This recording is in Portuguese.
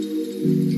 Música